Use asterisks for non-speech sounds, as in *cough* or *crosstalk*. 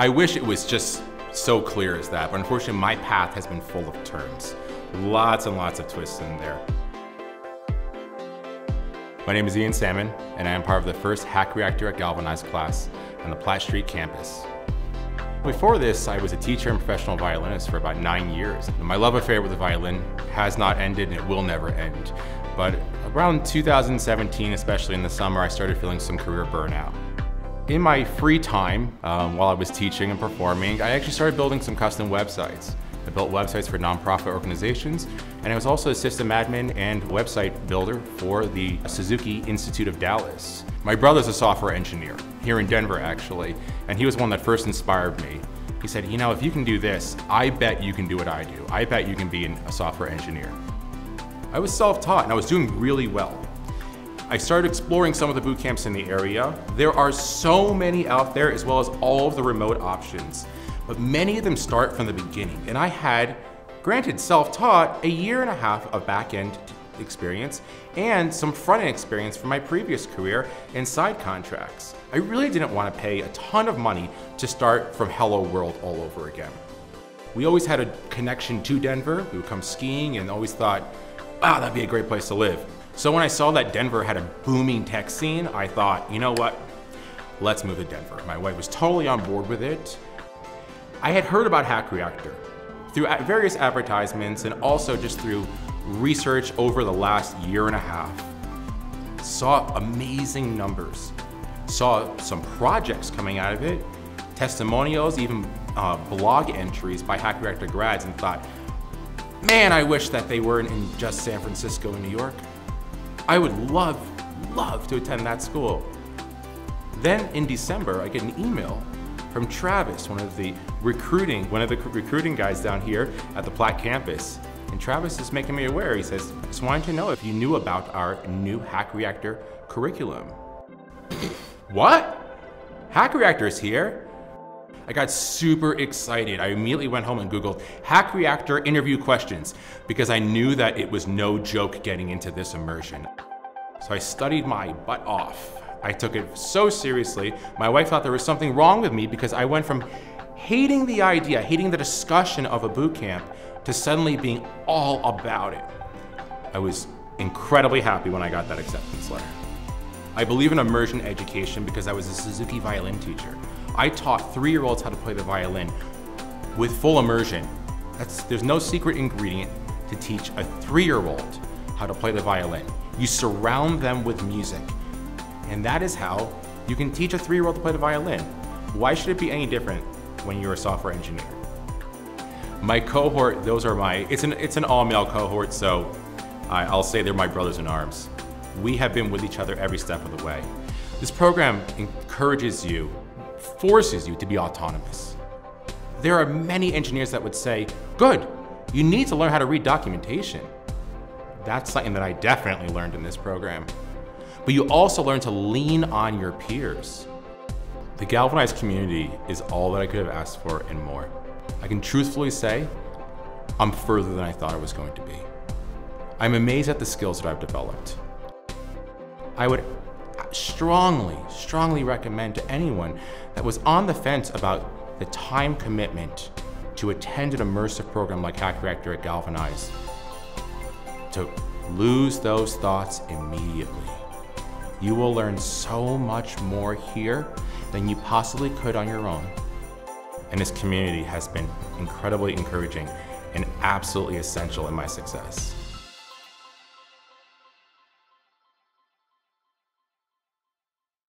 I wish it was just so clear as that, but unfortunately my path has been full of turns. Lots and lots of twists in there. My name is Ian Salmon, and I am part of the first Hack Reactor at Galvanize class on the Platte Street campus. Before this, I was a teacher and professional violinist for about nine years. My love affair with the violin has not ended and it will never end. But around 2017, especially in the summer, I started feeling some career burnout. In my free time, um, while I was teaching and performing, I actually started building some custom websites. I built websites for nonprofit organizations, and I was also a system admin and website builder for the Suzuki Institute of Dallas. My brother's a software engineer, here in Denver actually, and he was one that first inspired me. He said, you know, if you can do this, I bet you can do what I do. I bet you can be a software engineer. I was self-taught and I was doing really well. I started exploring some of the boot camps in the area. There are so many out there as well as all of the remote options but many of them start from the beginning. And I had, granted self-taught, a year and a half of back-end experience and some front-end experience from my previous career in side contracts. I really didn't want to pay a ton of money to start from hello world all over again. We always had a connection to Denver. We would come skiing and always thought, wow, that'd be a great place to live. So when I saw that Denver had a booming tech scene, I thought, you know what? Let's move to Denver. My wife was totally on board with it. I had heard about Hack Reactor through various advertisements and also just through research over the last year and a half. Saw amazing numbers, saw some projects coming out of it, testimonials, even uh, blog entries by Hack Reactor grads and thought, man, I wish that they weren't in just San Francisco and New York. I would love, love to attend that school. Then in December, I get an email from Travis, one of the recruiting, one of the recruiting guys down here at the Platte campus. And Travis is making me aware. He says, just wanted to know if you knew about our new Hack Reactor curriculum. *laughs* what? Hack Reactor is here? I got super excited. I immediately went home and Googled Hack Reactor interview questions because I knew that it was no joke getting into this immersion. So I studied my butt off I took it so seriously. My wife thought there was something wrong with me because I went from hating the idea, hating the discussion of a boot camp, to suddenly being all about it. I was incredibly happy when I got that acceptance letter. I believe in immersion education because I was a Suzuki violin teacher. I taught three-year-olds how to play the violin with full immersion. That's, there's no secret ingredient to teach a three-year-old how to play the violin. You surround them with music. And that is how you can teach a three-year-old to play the violin. Why should it be any different when you're a software engineer? My cohort, those are my, it's an, it's an all-male cohort, so I, I'll say they're my brothers in arms. We have been with each other every step of the way. This program encourages you, forces you to be autonomous. There are many engineers that would say, good, you need to learn how to read documentation. That's something that I definitely learned in this program but you also learn to lean on your peers. The Galvanize community is all that I could have asked for and more. I can truthfully say, I'm further than I thought I was going to be. I'm amazed at the skills that I've developed. I would strongly, strongly recommend to anyone that was on the fence about the time commitment to attend an immersive program like Hack Reactor at Galvanize to lose those thoughts immediately. You will learn so much more here than you possibly could on your own. And this community has been incredibly encouraging and absolutely essential in my success.